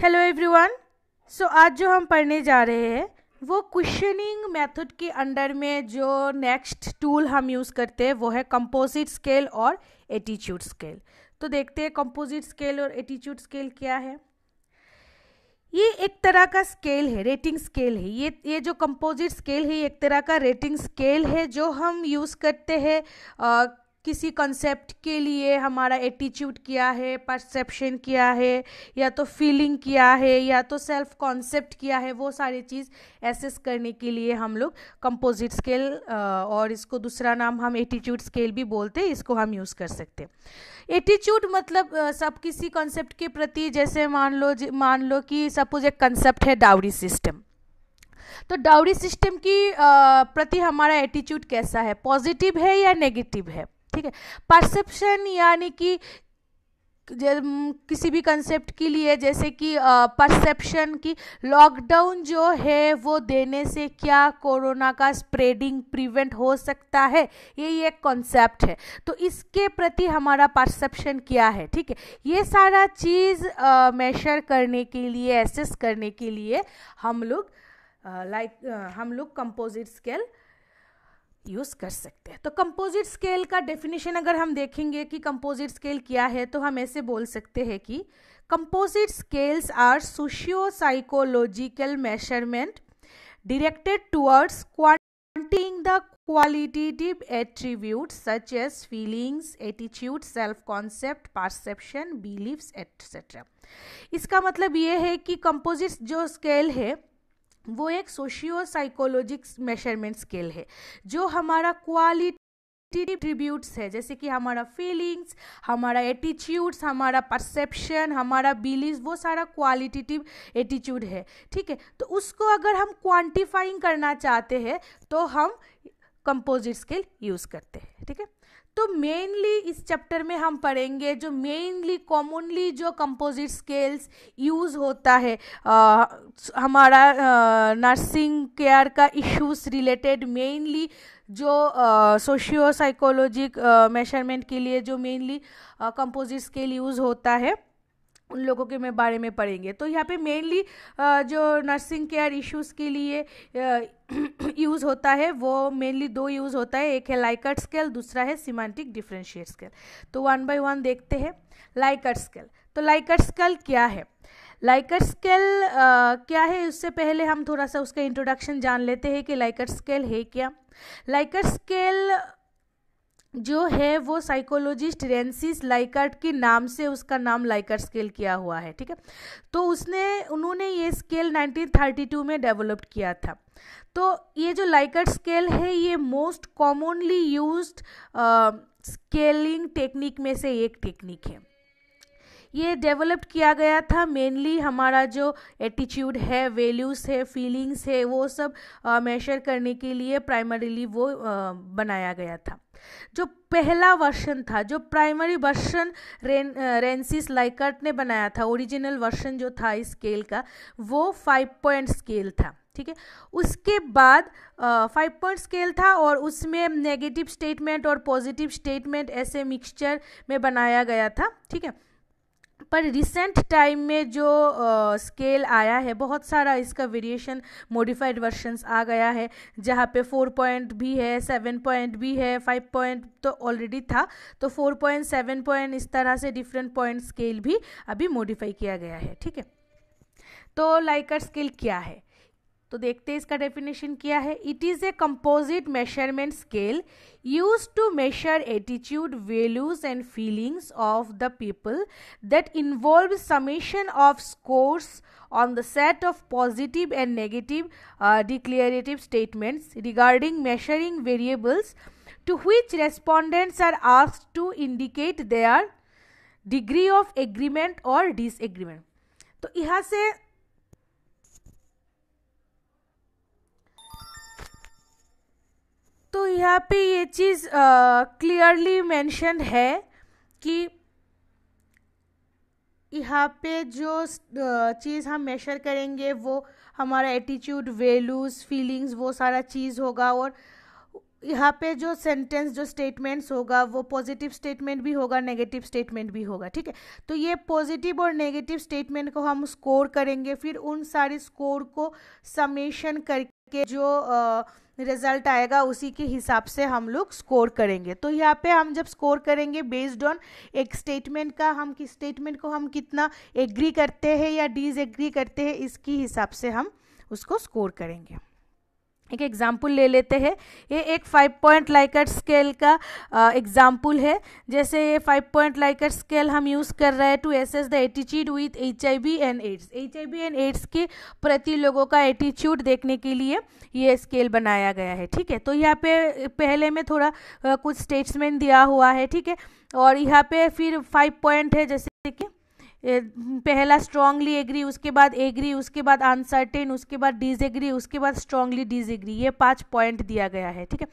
Hello everyone so आज जो हम पढ़ने जा रहे हैं, वो क्वेश्चनिंग मेथड के अंडर में जो नेक्स्ट टूल हम यूज़ करते हैं, वो है कंपोजिट स्केल और एटीट्यूड स्केल तो देखते हैं कंपोजिट स्केल और एटीट्यूड स्केल क्या है. ये एक तरह का स्केल है रेटिंग स्केल है. ये ये जो कंपोजिट स्केल है एक तरह का रेटिंग स्केल है जो हम यूज़ करते हैं किसी कंसेप्ट के लिए हमारा एटीट्यूड क्या है परसेप्शन किया है, या तो फीलिंग किया है, या तो सेल्फ कॉन्सेप्ट किया है, वो सारी चीज़ एसेस करने के लिए हम लोग कंपोजिट स्केल और इसको दूसरा नाम हम एटीट्यूड स्केल भी बोलते हैं, इसको हम यूज़ कर सकते हैं। एटीट्यूड मतलब सब किसी कॉन्सेप्ट के प्रति जैसे मान लो मान लो कि सपोज़ एक कंसेप्ट है डाउरी सिस्टम तो डाउरी सिस्टम की प्रति हमारा एटीट्यूड कैसा है? पॉजिटिव है या नेगेटिव है? ठीक है? परसेप्शन यानी कि किसी भी कंसेप्ट के लिए जैसे कि परसेप्शन की लॉकडाउन जो है वो देने से क्या कोरोना का स्प्रेडिंग प्रिवेंट हो सकता है? ये एक कॉन्सेप्ट है। तो इसके प्रति हमारा परसेप्शन क्या है? ठीक है? ये सारा चीज़ मेशर करने के लिए एसेस करने के लिए हम लोग लाइक हम लोग कंपोजिट स्केल यूज़ कर सकते हैं। तो कंपोजिट स्केल का डेफिनेशन अगर हम देखेंगे कि कंपोजिट स्केल क्या है तो हम ऐसे बोल सकते हैं कि composite scales are socio psychological measurement directed towards quantifying the qualitative attribute such as feelings attitude self concept perception beliefs etcetera इसका मतलब ये है कि कंपोजिट जो स्केल है वो एक सोशियो साइकोलॉजिक मेज़रमेंट स्केल है, जो हमारा क्वालिटी ट्रिब्यूट्स है, जैसे कि हमारा फीलिंग्स हमारा एटीट्यूड्स हमारा परसेप्शन हमारा बिलीव वो सारा क्वालिटेटिव एटीट्यूड है, ठीक है? तो उसको अगर हम क्वांटिफाइंग करना चाहते हैं तो हम कंपोजिट स्केल यूज़ करते हैं, ठीक है? तो मेनली इस चैप्टर में हम पढ़ेंगे जो मेनली कॉमनली जो कंपोजिट स्केल्स यूज़ होता है आ, हमारा नर्सिंग केयर का इश्यूज़ रिलेटेड मेनली जो सोशियो साइकोलॉजिक मेज़रमेंट के लिए जो मेनली कंपोजिट स्केल यूज़ होता है। उन लोगों के में बारे में पढ़ेंगे। तो यहाँ पे मेनली जो नर्सिंग केयर इश्यूज़ के लिए यूज़ होता है, वो मेनली दो यूज़ होता है। एक है लाइकट स्केल दूसरा है सिमांटिक डिफ्रेंशिएट स्केल तो वन बाय वन देखते हैं। लाइकट स्केल तो लाइकट स्केल क्या है? लाइकट स्केल क्या है? उससे पहले हम थोड़ा सा उसका इंट्रोडक्शन जान लेते हैं कि लाइकट स्केल है क्या। लाइकट स्केल जो है वो साइकोलॉजिस्ट रेंसिस लाइकर्ट के नाम से उसका नाम लाइकर्ट स्केल किया हुआ है, ठीक है? तो उसने, उन्होंने ये स्केल 1932 में डेवलप किया था। तो ये जो लाइकर्ट स्केल है, ये most commonly used scaling technique में से एक टेक्निक है। ये डेवलप किया गया था मेनली हमारा जो एटीट्यूड है वैल्यूज़ है फीलिंग्स है वो सब मेशर करने के लिए प्राइमरीली वो आ, बनाया गया था। जो पहला वर्षन था जो प्राइमरी वर्षन रेन रेंसिस लाइकर्ट ने बनाया था ओरिजिनल वर्षन जो था इस स्केल का वो फाइव पॉइंट स्केल था ठीक है? उसके बाद फाइव पॉइंट स्केल था और उसमें नेगेटिव स्टेटमेंट और पॉजिटिव स्टेटमेंट ऐसे मिक्सचर में बनाया गया था ठीक है? पर रिसेंट टाइम में जो स्केल uh, आया है बहुत सारा इसका वेरिएशन मॉडिफाइड वर्शंस आ गया है जहाँ पे फोर पॉइंट भी है सेवन पॉइंट भी है फाइव पॉइंट तो ऑलरेडी था तो फोर पॉइंट सेवन पॉइंट इस तरह से डिफरेंट पॉइंट स्केल भी अभी मॉडिफाई किया गया है ठीक है? तो लाइकर स्केल क्या है? तो देखते हैं इसका डेफिनेशन क्या है। It is a composite measurement scale use to measure attitude values and feelings of the people that involve summation of scores on the set of positive and negative declarative statements regarding measuring variables to which respondents are ask to indicate their degree of agreement और disagreement तो यहाँ से तो यहाँ पे ये चीज़ clearly mention है कि यहाँ पे जो चीज़ हम मेशर करेंगे वो हमारा एटीट्यूड वैल्यूज़ फीलिंग्स वो सारा चीज़ होगा और यहाँ पे जो सेंटेंस जो स्टेटमेंट्स होगा वो पॉजिटिव स्टेटमेंट भी होगा नेगेटिव स्टेटमेंट भी होगा, ठीक है? तो ये पॉजिटिव और नेगेटिव स्टेटमेंट को हम स्कोर करेंगे, फिर उन सारे स्कोर को समेशन करके जो रिज़ल्ट आएगा, उसी के हिसाब से हम लोग स्कोर करेंगे। तो यहाँ पे हम जब स्कोर करेंगे बेस्ड ऑन एक स्टेटमेंट का, हम किस स्टेटमेंट को हम कितना एग्री करते हैं या डिसएग्री करते हैं, इसके हिसाब से हम उसको स्कोर करेंगे। एक एग्ज़ाम्पल ले लेते हैं। ये एक फाइव पॉइंट लाइकर स्केल का एग्ज़ाम्पल है। जैसे ये फाइव पॉइंट लाइकर स्केल हम यूज़ कर रहे हैं to assess the attitude with H and AIDS H and AIDS के प्रति लोगों का एटीट्यूड देखने के लिए ये स्केल बनाया गया है, ठीक है? तो यहाँ पे, पहले में थोड़ा कुछ स्टेट्समेंट दिया हुआ है, ठीक है? और यहाँ पे फिर फाइव पॉइंट है, जैसे कि पहला स्ट्रांगली एग्री उसके बाद एग्री उसके बाद अनसर्टेन उसके बाद डिजेग्री उसके बाद स्ट्रांगली डिजएग्री ये पाँच पॉइंट दिया गया है, ठीक है?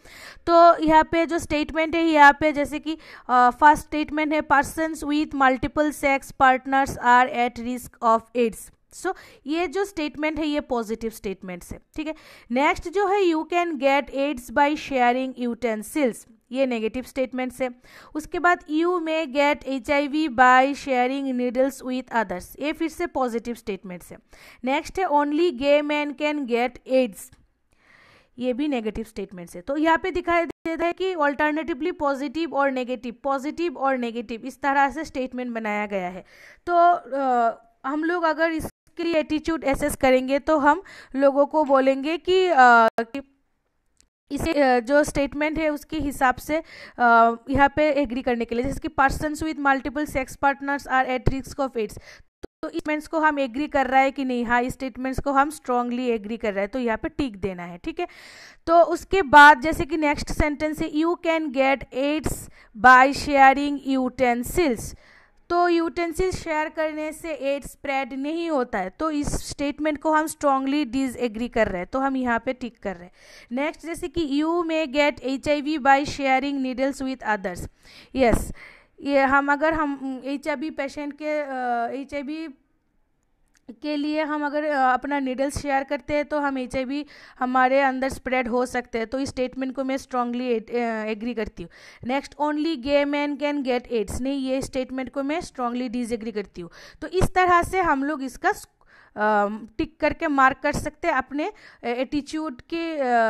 तो यहाँ पे जो स्टेटमेंट है, यहाँ पे जैसे कि फ़र्स्ट स्टेटमेंट है person with multiple sex partners are at risk of AIDS so so, ये जो स्टेटमेंट है ये पॉजिटिव स्टेटमेंट है ठीक है? नेक्स्ट जो है you can get AIDS by sharing utensils ये नेगेटिव स्टेटमेंट्स है। उसके बाद you may get H I V by sharing needles with others ये फिर से पॉजिटिव स्टेटमेंट्स है। नेक्स्ट है only gay man can get AIDS ये भी नेगेटिव स्टेटमेंट्स है। तो यहाँ पे दिखाई देता है कि ऑल्टरनेटिवली पॉजिटिव और नेगेटिव पॉजिटिव और नेगेटिव इस तरह से स्टेटमेंट बनाया गया है। तो आ, हम लोग अगर इसके लिए एटीट्यूड एसेस करेंगे तो हम लोगों को बोलेंगे कि, आ, कि इसे जो स्टेटमेंट है उसके हिसाब से यहाँ पे एग्री करने के लिए। जैसे कि person with multiple sex partners are at risk of AIDS तो स्टेटमेंट्स को हम एग्री कर रहा है कि नहीं? हाँ स्टेटमेंट्स को हम स्ट्रांगली एग्री कर रहे हैं तो यहाँ पे टिक देना है ठीक है? तो उसके बाद जैसे कि नेक्स्ट सेंटेंस है you can get AIDS by sharing utensils तो यूटेंसिल शेयर करने से एड स्प्रेड नहीं होता है। तो इस स्टेटमेंट को हम स्ट्रांगली डिज एग्री कर रहे हैं। तो हम यहाँ पे टिक कर रहे हैं। नेक्स्ट जैसे कि you may get H I V by sharing needles with others yes ये हम अगर हम एच आई वी पेशेंट के एच आई वी के लिए हम अगर अपना नीडल्स शेयर करते हैं तो हम एच हमारे अंदर स्प्रेड हो सकते हैं। तो इस स्टेटमेंट को मैं स्ट्रांगली एग्री करती हूँ। Next only gay man can get AIDS नहीं, ये स्टेटमेंट को मैं स्ट्रांगली डिसएग्री करती हूँ। तो इस तरह से हम लोग इसका टिक करके मार्क कर सकते हैं। अपने एटीट्यूड के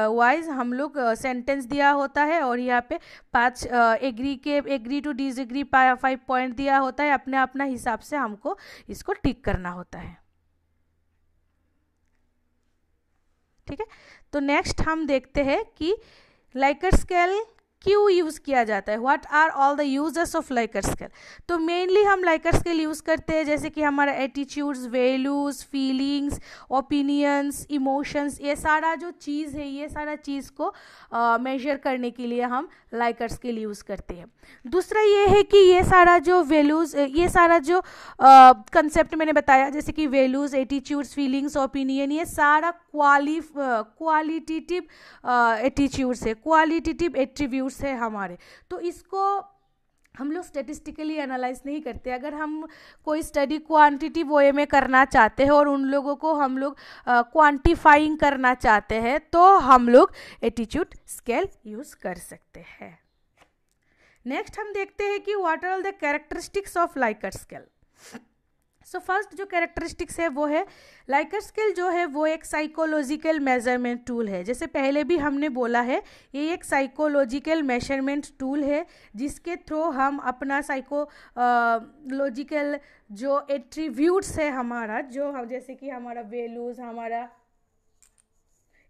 वाइज हम लोग सेंटेंस दिया होता है और यहाँ पे पाँच एग्री के agree to disagree five point दिया होता है। अपने अपना हिसाब से हमको इसको टिक करना होता है। ठीक है? तो नेक्स्ट हम देखते हैं कि लाइकर स्केल क्यों यूज़ किया जाता है? What are all the users of Likert scale तो मेनली हम लाइकर स्केल यूज़ करते हैं जैसे कि हमारा attitudes values feelings opinions emotions ये सारा जो चीज़ है ये सारा चीज़ को मेजर uh, करने के लिए हम लाइकर स्केल यूज़ करते हैं। दूसरा ये है कि ये सारा जो वैल्यूज़ ये सारा जो कंसेप्ट uh, मैंने बताया जैसे कि वैल्यूज़ एटीट्यूड्स फीलिंग्स ओपिनियन ये सारा क्वाली क्वालिटेटिव एटीट्यूड्स है क्वालिटेटिव एट्रीब्यूट एट्रीब्यूट्स है हमारे। तो इसको हम लोग स्टेटिस्टिकली एनालाइज नहीं करते। अगर हम कोई स्टडी क्वांटिटिव वे में करना चाहते हैं और उन लोगों को हम लोग क्वांटिफाइंग करना चाहते हैं तो हम लोग एटीट्यूड स्केल यूज़ कर सकते हैं। नेक्स्ट हम देखते हैं कि what are the characteristics of Likert scale so first जो कैरेक्टरिस्टिक्स है वो है लाइकर स्केल जो है वो एक साइकोलॉजिकल मेज़रमेंट टूल है। जैसे पहले भी हमने बोला है, ये एक साइकोलॉजिकल मेज़रमेंट टूल है, जिसके थ्रू हम अपना साइकोलॉजिकल जो एट्रीब्यूट्स है हमारा, जो हम, जैसे कि हमारा वैल्यूज़ हमारा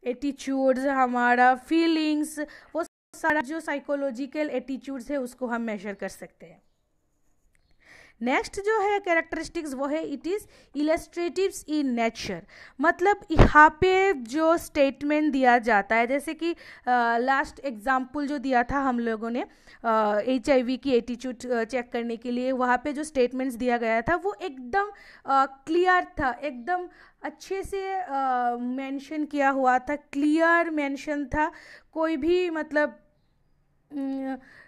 एटीट्यूड्स हमारा फीलिंग्स वो सारा जो साइकोलॉजिकल एटीट्यूड्स है उसको हम मेजर कर सकते हैं। नेक्स्ट जो है कैरेक्टरिस्टिक्स वो है it is illustratives in nature मतलब यहाँ पे जो स्टेटमेंट दिया जाता है, जैसे कि लास्ट एग्ज़ाम्पल जो दिया था हम लोगों ने एच वी की एटीट्यूड चेक करने के लिए, वहाँ पे जो स्टेटमेंट्स दिया गया था, वो एकदम क्लियर था, एकदम अच्छे से मेंशन किया हुआ था क्लियर मेंशन था। कोई भी मतलब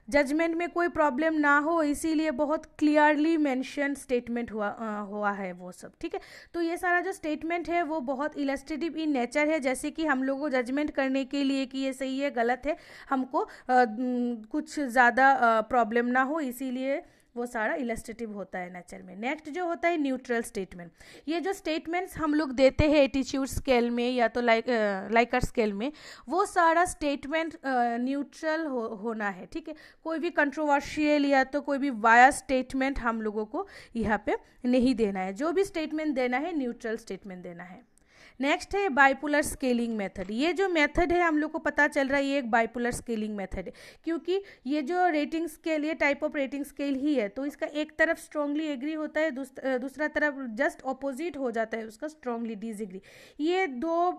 जजमेंट में कोई प्रॉब्लम ना हो इसीलिए बहुत क्लियरली मेंशन स्टेटमेंट हुआ आ, हुआ है वो सब ठीक है? तो ये सारा जो स्टेटमेंट है वो बहुत इलस्ट्रेटिव इन नेचर है जैसे कि हम लोगों को जजमेंट करने के लिए कि ये सही है गलत है हमको आ, कुछ ज़्यादा प्रॉब्लम ना हो इसीलिए वो सारा इलस्ट्रेटिव होता है नेचर में। नेक्स्ट जो होता है न्यूट्रल स्टेटमेंट ये जो स्टेटमेंट्स हम लोग देते हैं एटीट्यूड स्केल में या तो लाइक लाइकर स्केल में वो सारा स्टेटमेंट न्यूट्रल हो, होना है ठीक है? कोई भी कंट्रोवर्शियल या तो कोई भी वाया स्टेटमेंट हम लोगों को यहाँ पे नहीं देना है। जो भी स्टेटमेंट देना है न्यूट्रल स्टेटमेंट देना है। नेक्स्ट है बाइपोलर स्केलिंग मेथड ये जो मेथड है, हम लोग को पता चल रहा है, ये एक बाइपोलर स्केलिंग मेथड है। क्योंकि ये जो रेटिंग स्केल ये टाइप ऑफ़ रेटिंग स्केल ही है तो इसका एक तरफ़ स्ट्रांगली एग्री होता है दूसरा तरफ़ जस्ट ऑपोजिट हो जाता है, उसका स्ट्रांगली डिसएग्री ये दो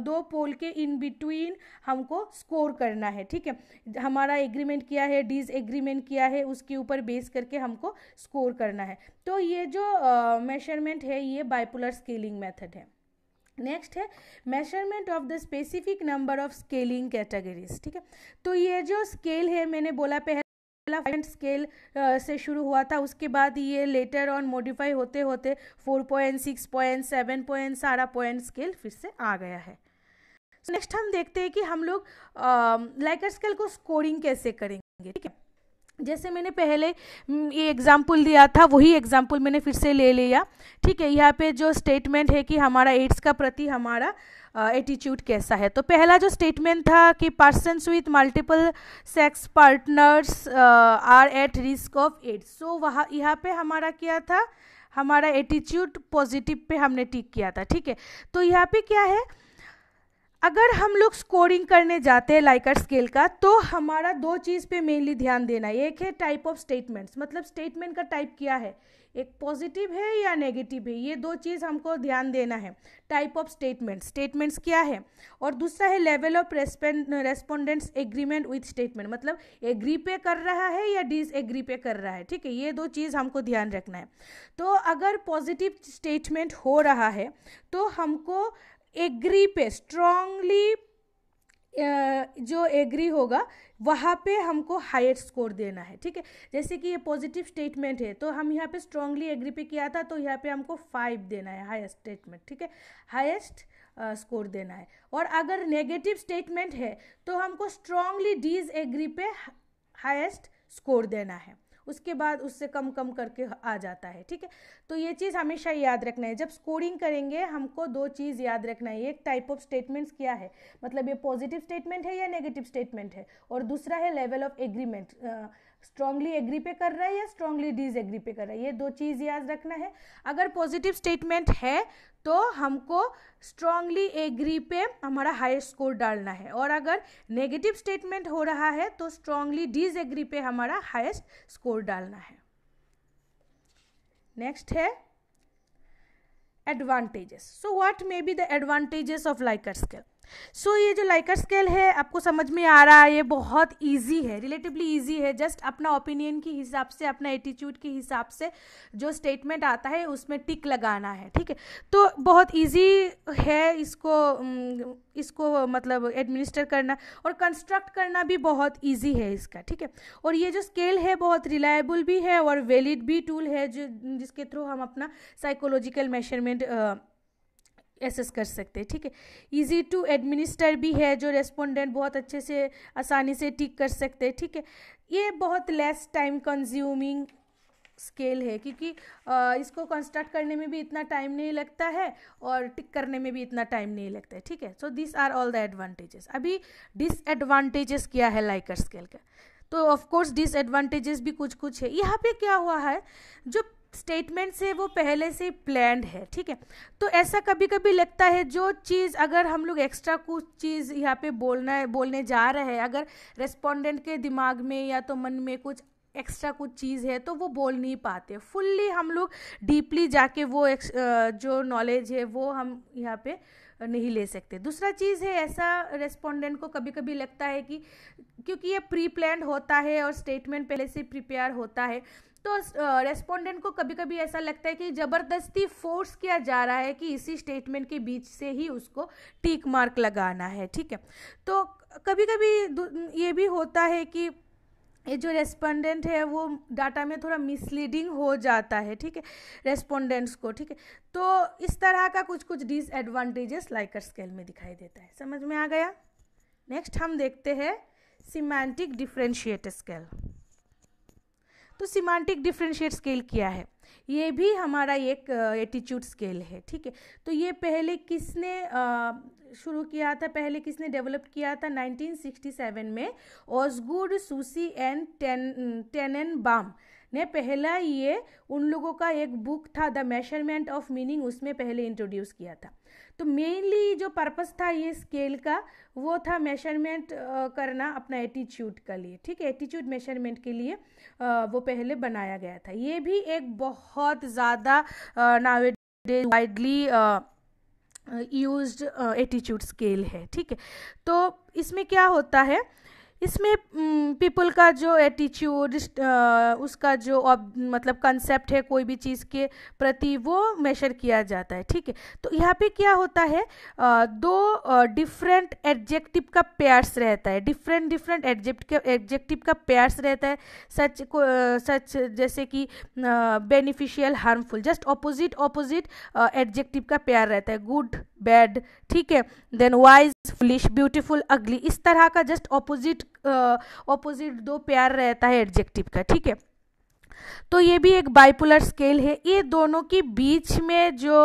दो पोल के इन बिटवीन हमको स्कोर करना है, ठीक है? हमारा एग्रीमेंट किया है डिस एग्रीमेंट किया है, उसके ऊपर बेस करके हमको स्कोर करना है। तो ये जो मेज़रमेंट है, ये बाइपोलर स्केलिंग मेथड है। नेक्स्ट है measurement of the specific number of scaling categories ठीक है? तो ये जो स्केल है मैंने बोला पहला पॉइंट स्केल से शुरू हुआ था उसके बाद ये लेटर ऑन मॉडिफाई होते होते four point six point seven point सारा पॉइंट स्केल फिर से आ गया है। नेक्स्ट so, हम देखते हैं कि हम लोग लाइकर स्केल को स्कोरिंग कैसे करेंगे ठीक है? जैसे मैंने पहले ये एग्ज़ाम्पल दिया था, वही एग्ज़ाम्पल मैंने फिर से ले लिया। ठीक है, यहाँ पे जो स्टेटमेंट है कि हमारा एड्स का प्रति हमारा एटीट्यूड कैसा है। तो पहला जो स्टेटमेंट था कि person with multiple sex partners are at risk of AIDS so वहाँ, यहाँ पे हमारा क्या था? हमारा एटीट्यूड पॉजिटिव पे हमने टिक किया था। ठीक है तो यहाँ पे क्या है? अगर हम लोग स्कोरिंग करने जाते हैं लाइकर स्केल का तो हमारा दो चीज़ पे मेनली ध्यान देना है। एक है टाइप ऑफ़ स्टेटमेंट्स मतलब स्टेटमेंट का टाइप क्या है? एक पॉजिटिव है या नेगेटिव है? ये दो चीज़ हमको ध्यान देना है। टाइप ऑफ़ स्टेटमेंट स्टेटमेंट्स क्या है? और दूसरा है level of respondents agreement with statement मतलब एग्री पे कर रहा है या डिस एग्री पे कर रहा है? ठीक है, ये दो चीज़ हमको ध्यान रखना है। तो अगर पॉजिटिव स्टेटमेंट हो रहा है तो हमको एग्री पे स्ट्रांगली जो एग्री होगा, वहाँ पे हमको हायर स्कोर देना है, ठीक है? जैसे कि ये पॉजिटिव स्टेटमेंट है तो हम यहाँ पे स्ट्रांगली एग्री पे किया था तो यहाँ पे हमको फाइव देना है हाईएस्ट स्टेटमेंट ठीक है? हाईएस्ट स्कोर देना है। और अगर नेगेटिव स्टेटमेंट है तो हमको स्ट्रांगली डीज एग्री पे हाईएस्ट स्कोर देना है। उसके बाद उससे कम कम करके आ जाता है, ठीक है? तो ये चीज़ हमेशा याद रखना है। जब स्कोरिंग करेंगे, हमको दो चीज़ याद रखना है। एक टाइप ऑफ़ स्टेटमेंट्स क्या है? मतलब ये पॉजिटिव स्टेटमेंट है या नेगेटिव स्टेटमेंट है? और दूसरा है level of agreement strongly agree पे कर रहा है या स्ट्रांगली डिज एग्री पे कर रहा है? ये दो चीज़ याद रखना है। अगर पॉजिटिव स्टेटमेंट है तो हमको स्ट्रांगली एग्री पे हमारा हाई स्कोर डालना है। और अगर नेगेटिव स्टेटमेंट हो रहा है तो स्ट्रांगली डिज एग्री पे हमारा हाईएस्ट स्कोर डालना है। नेक्स्ट है advantages so what may be the advantages of Likert scale so so, ये जो लाइकर स्केल है आपको समझ में आ रहा है ये बहुत इजी है रिलेटिवली इजी है। जस्ट अपना ओपिनियन के हिसाब से अपना एटीट्यूड के हिसाब से जो स्टेटमेंट आता है उसमें टिक लगाना है ठीक है? तो बहुत इजी है इसको इसको मतलब एडमिनिस्टर करना और कंस्ट्रक्ट करना भी बहुत इजी है इसका ठीक है? और ये जो स्केल है बहुत रिलायबल भी है और वैलिड भी टूल है जो जिसके थ्रू हम अपना साइकोलॉजिकल मेज़रमेंट एसेस कर सकते हैं, ठीक है? इजी टू एडमिनिस्टर भी है जो रेस्पोंडेंट बहुत अच्छे से, आसानी से टिक कर सकते हैं, ठीक है? ये बहुत लेस टाइम कंज्यूमिंग स्केल है, क्योंकि इसको कंस्ट्रक्ट करने में भी इतना टाइम नहीं लगता है और टिक करने में भी इतना टाइम नहीं लगता है, ठीक है? So this are all the advantages अभी डिसएडवांटेजेस क्या है लाइकर स्केल का? तो ऑफ़ कोर्स डिसएडवांटेजेस भी कुछ कुछ है। यहाँ पे क्या हुआ है? जो स्टेटमेंट से वो पहले से प्लान्ड है, ठीक है? तो ऐसा कभी कभी लगता है, जो चीज़ अगर हम लोग एक्स्ट्रा कुछ चीज़ यहाँ पे बोलना है, बोलने जा रहे हैं, अगर रेस्पोंडेंट के दिमाग में या तो मन में कुछ एक्स्ट्रा कुछ चीज़ है तो वो बोल नहीं पाते। फुल्ली हम लोग डीपली जाके वो जो नॉलेज है, वो हम यहाँ पे नहीं ले सकते। दूसरा चीज़ है, ऐसा रेस्पोंडेंट को कभी कभी लगता है कि, क्योंकि ये प्री प्लान होता है और स्टेटमेंट पहले से प्रिपेयर होता है तो रेस्पोंडेंट को कभी कभी ऐसा लगता है कि ज़बरदस्ती फोर्स किया जा रहा है कि इसी स्टेटमेंट के बीच से ही उसको टीक मार्क लगाना है, ठीक है? तो कभी कभी ये भी होता है कि ये जो रेस्पोंडेंट है वो डाटा में थोड़ा मिसलीडिंग हो जाता है, ठीक है? रेस्पोंडेंट्स को, ठीक है? तो इस तरह का कुछ कुछ डिसएडवांटेजेस लाइकर स्केल में दिखाई देता है। समझ में आ गया? नेक्स्ट हम देखते हैं सिमेंटिक डिफ्रेंशिएट स्केल तो सिमांटिक डिफ्रेंशिएट स्केल क्या है। ये भी हमारा एक एटीट्यूड स्केल है, ठीक है? तो ये पहले किसने शुरू किया था? पहले किसने डेवलप किया था? 1967 में ऑसगुड सूसी एंड टेन टेनन बाम ने पहला ये उन लोगों का एक बुक था द मेज़रमेंट ऑफ़ मीनिंग उसमें पहले इंट्रोड्यूस किया था। तो मेनली जो पर्पस था ये स्केल का, वो था मेज़रमेंट करना अपना एटीट्यूड का लिए, ठीक है? एटीट्यूड मेज़रमेंट के लिए वो पहले बनाया गया था। ये भी एक बहुत ज़्यादा नावे वाइडली यूज्ड एटीट्यूड स्केल है, ठीक है? तो इसमें क्या होता है? इसमें पीपल का जो एटीट्यूड उसका जो मतलब कंसेप्ट है कोई भी चीज़ के प्रति वो मेशर किया जाता है, ठीक है? तो यहाँ पे क्या होता है दो डिफरेंट एडजेक्टिव का पेयर्स रहता है डिफरेंट डिफरेंट एडजेक्टिव का पेयर्स रहता है, सच को सच जैसे कि beneficial harmful just opposite opposite adjective का पेयर रहता है गुड बैड ठीक है? देन वाइज फुलिश ब्यूटीफुल अगली इस तरह का जस्ट ऑपोजिट ऑपोजिट दो प्यार रहता है एडजेक्टिव का ठीक है? तो ये भी एक बाइपोलर स्केल है। ये दोनों के बीच में जो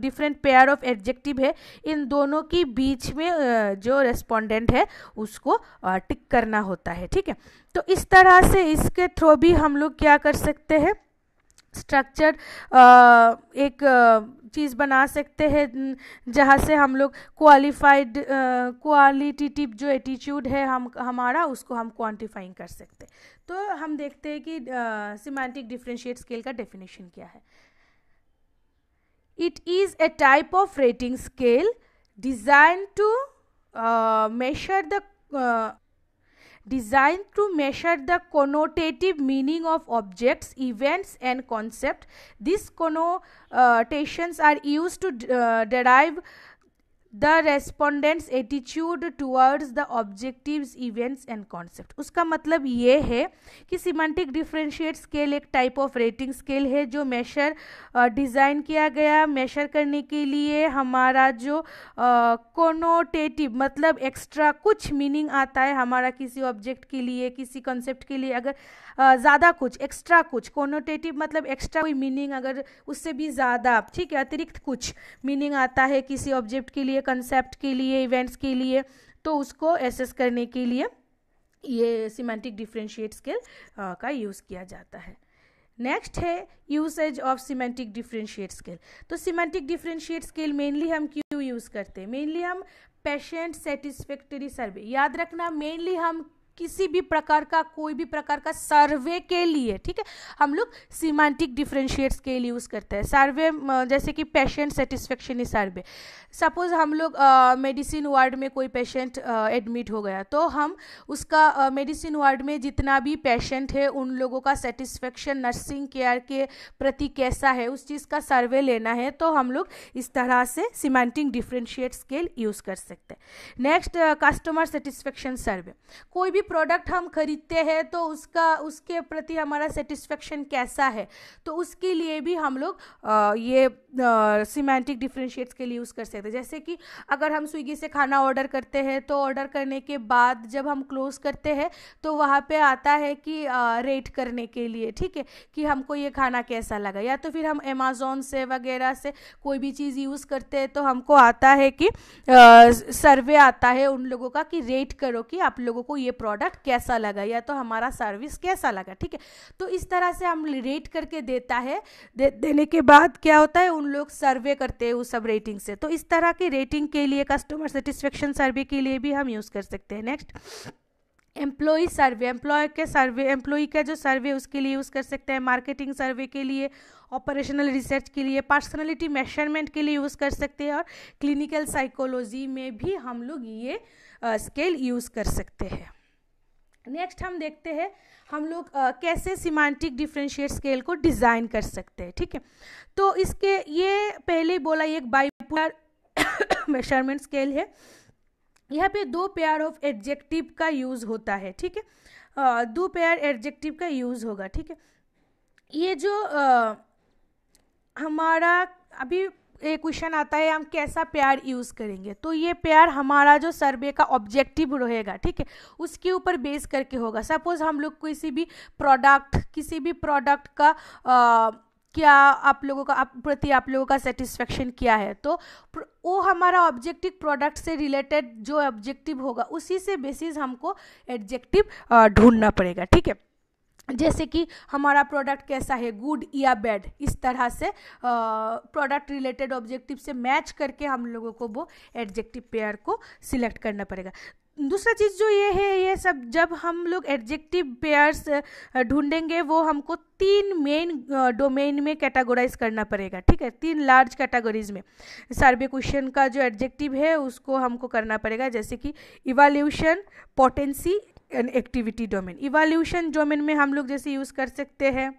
डिफरेंट पेयर ऑफ़ एडजेक्टिव है इन दोनों के बीच में uh, जो रेस्पोंडेंट है उसको टिक uh, करना होता है ठीक है? तो इस तरह से इसके थ्रू भी हम लोग क्या कर सकते हैं? स्ट्रक्चर uh, एक चीज़ बना सकते हैं जहाँ से हम लोग क्वालिफाइड क्वालिटेटिव जो एटीट्यूड है हम, हमारा, उसको हम क्वांटिफाइंग कर सकते तो हम देखते हैं कि सिमेंटिक डिफ्रेंशिएट स्केल का डेफिनेशन क्या है। It is a type of rating scale design to measure the designed to measure the connotative meaning of objects, events and concepts. These connotations are used to uh, derive the respondents attitude towards the objectives events and concept उसका मतलब ये है कि semantic differentiate scale एक type of rating scale है जो measure design किया गया मेशर करने के लिए हमारा जो कोनोटेटिव मतलब एक्स्ट्रा कुछ मीनिंग आता है हमारा किसी ऑब्जेक्ट के लिए, किसी कॉन्सेप्ट के लिए अगर ज़्यादा कुछ एक्स्ट्रा कुछ कोनोटेटिव मतलब एक्स्ट्रा कोई मीनिंग अगर उससे भी ज़्यादा, ठीक है, अतिरिक्त कुछ मीनिंग आता है किसी ऑब्जेक्ट के लिए कंसेप्ट के लिए इवेंट्स के लिए तो उसको एसेस करने के लिए ये सिमेंटिक डिफ्रेंशिएट स्केल का यूज़ किया जाता है। नेक्स्ट है usage of semantic differentiate scale तो सिमेंटिक डिफ्रेंशिएट स्केल मेनली हम क्यों यूज़ करते हैं? मेनली हम पेशेंट सेटिस्फेक्ट्री सर्वे याद रखना मेनली हम किसी भी प्रकार का, कोई भी प्रकार का सर्वे के लिए, ठीक है? हम लोग सीमांटिक डिफ्रेंशिएट्स के लिए यूज़ करते हैं। सर्वे जैसे कि पेशेंट सेटिस्फेक्शन ही सर्वे सपोज़ हम लोग मेडिसिन वार्ड में कोई पेशेंट एडमिट हो गया तो हम उसका मेडिसिन वार्ड में जितना भी पेशेंट है, उन लोगों का सेटिस्फेक्शन नर्सिंग केयर के प्रति कैसा है, उस चीज़ का सर्वे लेना है तो हम लोग इस तरह से सीमेंटिंग डिफ्रेंशिएट स्केल यूज़ कर सकते हैं। नेक्स्ट कस्टमर सेटिस्फेक्शन सर्वे कोई भी प्रोडक्ट हम खरीदते हैं तो उसका, उसके प्रति हमारा सेटिस्फेक्शन कैसा है? तो उसके लिए भी हम लोग ये सीमेंटिक डिफ्रेंशिएट्स के लिए यूज़ कर सकते हैं। जैसे कि अगर हम स्विगी से खाना ऑर्डर करते हैं तो ऑर्डर करने के बाद जब हम क्लोज करते हैं तो वहाँ पे आता है कि रेट करने के लिए, ठीक है? कि हमको ये खाना कैसा लगा। या तो फिर हम अमेज़ोन से वगैरह से कोई भी चीज़ यूज़ करते हैं तो हमको आता है कि सर्वे आता है उन लोगों का कि रेट करो कि आप लोगों को ये प्रोडक्ट प्रोडक्ट कैसा लगा या तो हमारा सर्विस कैसा लगा ठीक है? तो इस तरह से हम रेट करके देता है। दे, देने के बाद क्या होता है उन लोग सर्वे करते हैं उस सब रेटिंग से। तो इस तरह की रेटिंग के लिए कस्टमर सेटिस्फेक्शन सर्वे के लिए भी हम यूज़ कर सकते हैं। नेक्स्ट एम्प्लॉय सर्वे एम्प्लॉय के सर्वे एम्प्लॉय का जो सर्वे उसके लिए यूज़ कर सकते हैं। मार्केटिंग सर्वे के लिए ऑपरेशनल रिसर्च के लिए पर्सनैलिटी मेज़रमेंट के लिए यूज़ कर सकते हैं। और क्लिनिकल साइकोलॉजी में भी हम लोग ये स्केल यूज़ कर सकते हैं। नेक्स्ट हम देखते हैं हम लोग कैसे सिमांटिक डिफ्रेंशिएट स्केल को डिज़ाइन कर सकते हैं ठीक है? तो इसके ये पहले बोला ये एक बाइपोलर मेज़रमेंट स्केल है। यहाँ पे दो पेयर ऑफ़ एडजेक्टिव का यूज़ होता है ठीक है? दो पेयर एडजेक्टिव का यूज़ होगा ठीक है? ये जो आ, हमारा अभी क्वेश्चन आता है हम कैसा प्यार यूज़ करेंगे? तो ये प्यार हमारा जो सर्वे का ऑब्जेक्टिव रहेगा ठीक है? उसके ऊपर बेस करके होगा। सपोज़ हम लोग किसी भी प्रोडक्ट किसी भी प्रोडक्ट का आ, क्या आप लोगों का आप प्रति आप लोगों का सेटिस्फेक्शन क्या है? तो वो हमारा ऑब्जेक्टिव प्रोडक्ट से रिलेटेड जो ऑब्जेक्टिव होगा उसी से बेसिस हमको एडजेक्टिव ढूंढना पड़ेगा ठीक है? जैसे कि हमारा प्रोडक्ट कैसा है गुड या बैड इस तरह से प्रोडक्ट रिलेटेड ऑब्जेक्टिव से मैच करके हम लोगों को वो एडजेक्टिव पेयर को सिलेक्ट करना पड़ेगा। दूसरा चीज़ जो ये है, ये सब जब हम लोग एडजेक्टिव पेयर्स ढूंढेंगे, वो हमको तीन मेन डोमेन में कैटेगोराइज करना पड़ेगा, ठीक है? तीन लार्ज कैटेगरीज में। सर्वे क्वेश्चन का जो एडजेक्टिव है, उसको हमको करना पड़ेगा, जैसे कि evaluation potency and activity domain evaluation domain में हम लोग जैसे यूज़ कर सकते हैं।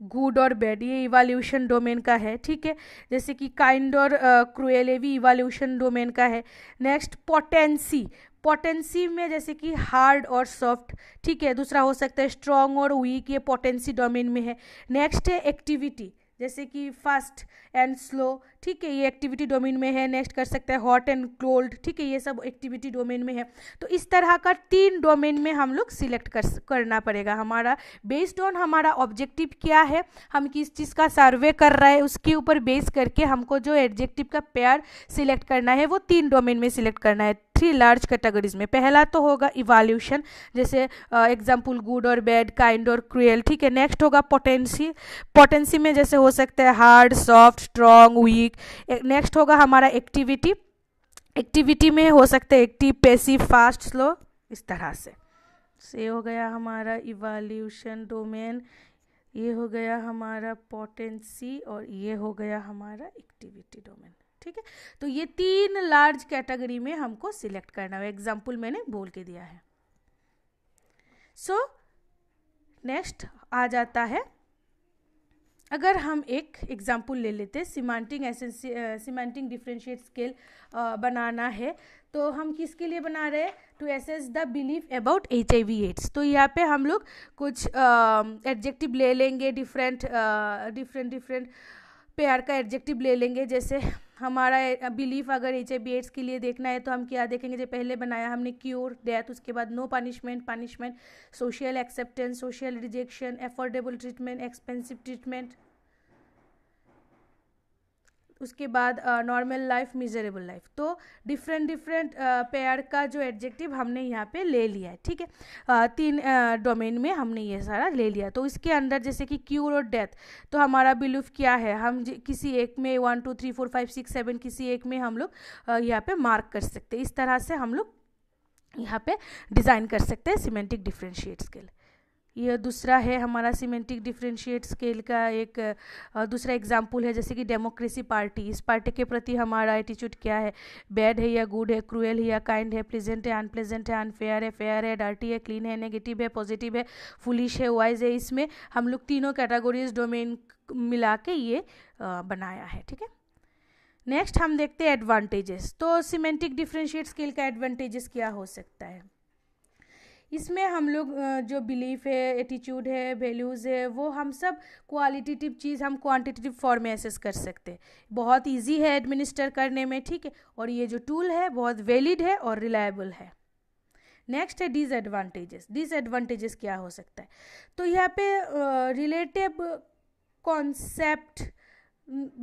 गुड और बैड ये इवाल्यूशन डोमेन का है, ठीक है? जैसे कि काइंड और क्रुएल ये भी इवाल्यूशन डोमेन का है। नेक्स्ट पोटेंसी पोटेंसी में जैसे कि हार्ड और सॉफ्ट ठीक है? दूसरा हो सकता है स्ट्रॉन्ग और वीक ये पोटेंसी डोमेन में है। नेक्स्ट है एक्टिविटी जैसे कि फास्ट एंड स्लो ठीक है, ये एक्टिविटी डोमेन में है नेक्स्ट कर सकते हैं हॉट एंड कोल्ड ठीक है, ये सब एक्टिविटी डोमेन में है। तो इस तरह का तीन डोमेन में हम लोग सिलेक्ट कर करना पड़ेगा। हमारा बेस्ड ऑन हमारा ऑब्जेक्टिव क्या है, हम किस चीज़ का सर्वे कर रहे हैं, उसके ऊपर बेस करके हमको जो एडजेक्टिव का पेयर सिलेक्ट करना है, वो तीन डोमेन में सिलेक्ट करना है। थ्री लार्ज कैटेगरीज में। पहला तो होगा इवाल्यूशन जैसे एग्ज़ाम्पल गुड और बैड काइंड और क्रुएल ठीक है? नेक्स्ट होगा पोटेंसी पोटेंसी में जैसे हो सकता है hard soft strong weak next होगा हमारा एक्टिविटी एक्टिविटी में हो सकता है एक्टिव पैसिव फास्ट स्लो इस तरह से। से हो गया हमारा इवाल्यूशन डोमेन ये हो गया हमारा पोटेंसी और ये हो गया हमारा एक्टिविटी डोमेन ठीक है? तो ये तीन लार्ज कैटेगरी में हमको सिलेक्ट करना है। एग्ज़ाम्पल मैंने बोल के दिया है। सो so, नेक्स्ट आ जाता है। अगर हम एक एग्ज़ाम्पल ले लेते सिमांटिंग सिमांटिंग डिफ्रेंशिएट स्केल बनाना है तो हम किसके लिए बना रहे हैं? To assess the belief about H I V AIDS तो यहाँ पे हम लोग कुछ एडजेक्टिव ले लेंगे डिफरेंट डिफरेंट डिफरेंट पेयर का एडजेक्टिव ले लेंगे जैसे हमारा बिलीफ अगर एच आई एड्स के लिए देखना है तो हम क्या देखेंगे? जो पहले बनाया हमने क्योर डेथ उसके बाद no punishment punishment social acceptance social rejection affordable treatment expensive treatment उसके बाद नॉर्मल लाइफ मिजरेबल लाइफ तो डिफरेंट डिफरेंट पेयर का जो एडजेक्टिव हमने यहाँ पे ले लिया है ठीक है? uh, तीन डोमेन uh, में हमने ये सारा ले लिया तो इसके अंदर जैसे कि क्यूर और डेथ तो हमारा बिलीफ क्या है? हम किसी एक में one two three four five six seven किसी एक में हम लोग uh, यहाँ पे मार्क कर सकते इस तरह से हम लोग यहाँ पे डिज़ाइन कर सकते हैं सीमेंटिक डिफ्रेंशिएट स्केल यह दूसरा है हमारा सीमेंटिक डिफ्रेंशिएट स्केल का एक दूसरा एग्ज़ाम्पल है, जैसे कि डेमोक्रेसी पार्टी इस पार्टी के प्रति हमारा एटीट्यूड क्या है? बैड है या गुड है? क्रूएल है या काइंड है? प्लेजेंट है अनप्लेजेंट है अनफेयर है? फेयर है डर्टी है क्लीन है नेगेटिव है पॉजिटिव है फुलिश है वाइज है? इसमें हम लोग तीनों कैटेगोरीज डोमेन मिला के ये बनाया है, ठीक है? नेक्स्ट हम देखते हैं एडवांटेजेस तो सीमेंटिक डिफ्रेंशिएट स्केल का एडवांटेजेस क्या हो सकता है? इसमें हम लोग जो बिलीफ है एटीट्यूड है वैल्यूज़ है, वो हम सब क्वालिटेटिव चीज़ हम क्वांटिटेटिव फॉर्म में एसेस कर सकते हैं। बहुत इजी है एडमिनिस्टर करने में, ठीक है? और ये जो टूल है, बहुत वैलिड है और रिलायबल है। नेक्स्ट है डिसएडवांटेजेस डिसएडवांटेजेस क्या हो सकता है? तो यहाँ पे रिलेटिव कॉन्सेप्ट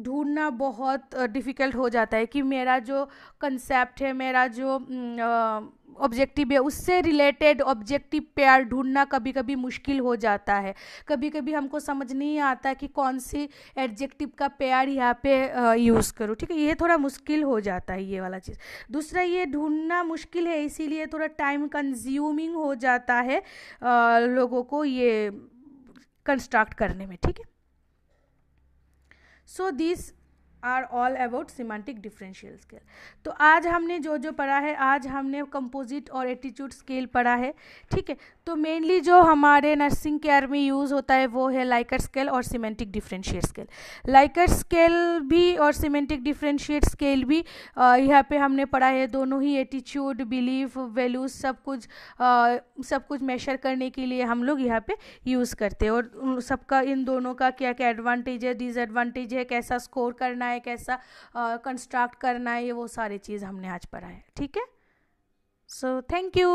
ढूंढना बहुत डिफ़िकल्ट हो जाता है कि मेरा जो कंसेप्ट है, मेरा जो ऑब्जेक्टिव है उससे रिलेटेड ऑब्जेक्टिव पेयर ढूंढना कभी कभी मुश्किल हो जाता है। कभी कभी हमको समझ नहीं आता कि कौन सी एडजेक्टिव का पेयर यहाँ पे यूज़ करूँ। ठीक है ये थोड़ा मुश्किल हो जाता है ये वाला चीज़। दूसरा ये ढूंढना मुश्किल है इसीलिए थोड़ा टाइम कंज्यूमिंग हो जाता है आ, लोगों को ये कंस्ट्रक्ट करने में। ठीक है? So this are all about semantic differential scale. तो आज हमने जो जो पढ़ा है, आज हमने कंपोजिट और एटीट्यूड स्केल पढ़ा है, ठीक है? तो मेनली जो हमारे नर्सिंग केयर में यूज़ होता है वो है लाइकर स्केल और semantic differentiate scale Likert scale भी और सीमेंटिक डिफ्रेंशिएट स्केल भी यहाँ पे हमने पढ़ा है दोनों ही एटीट्यूड बिलीफ वैल्यूज़ सब कुछ आ, सब कुछ मेशर करने के लिए हम लोग यहाँ पे यूज़ करते हैं। और सबका इन दोनों का क्या क्या एडवांटेज है डिसएडवांटेज है कैसा स्कोर करना है कैसा कंस्ट्रक्ट करना है ये वो सारी चीज़ हमने आज पढ़ा है। ठीक है? So thank you